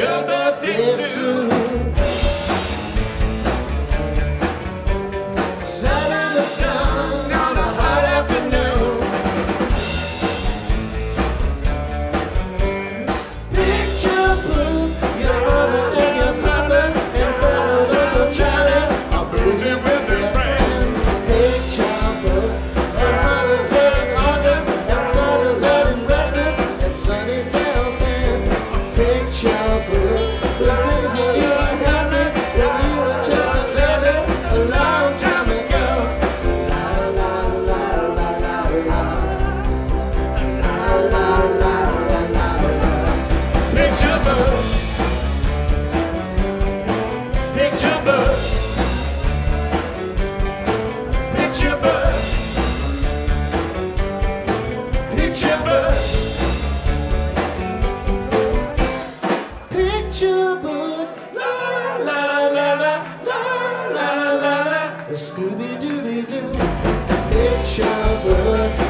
Your birthday soon. Picture book. La la la la la la la la, a Scooby Doo Doo picture book.